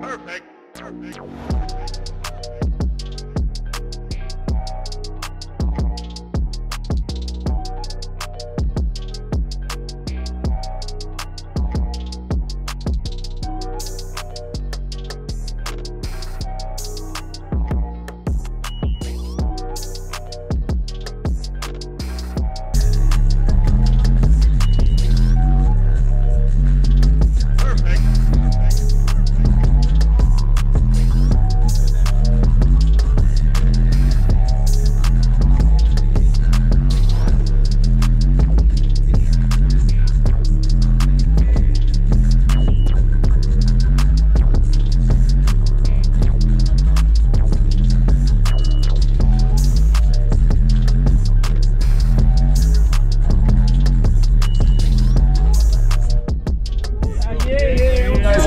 Perfect. Perfect.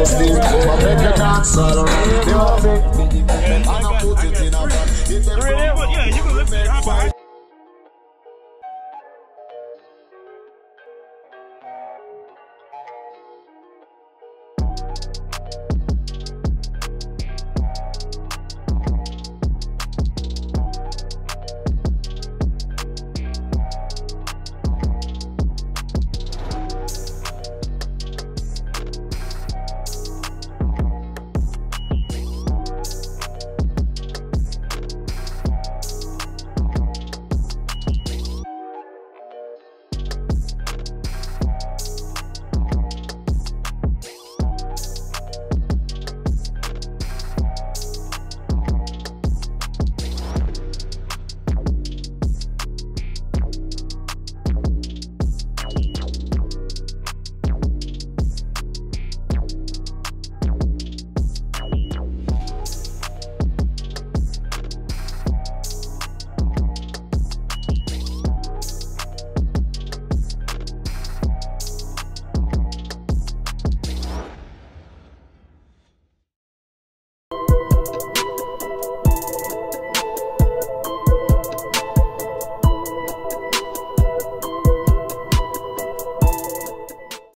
sleep. But make the dance all around. They want to make me depend. And I put it in a bag. You.